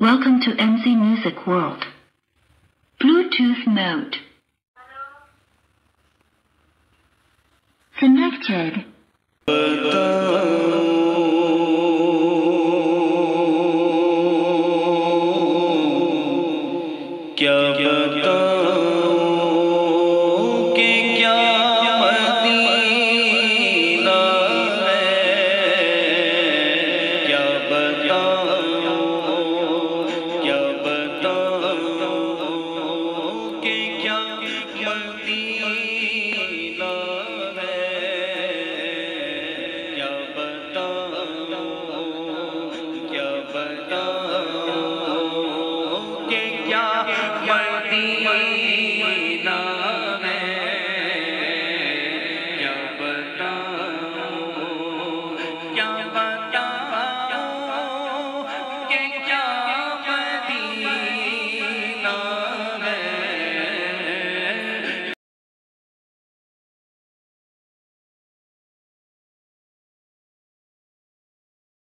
Welcome to MC Music World. Bluetooth mode. Connected. کہ کیا مدینہ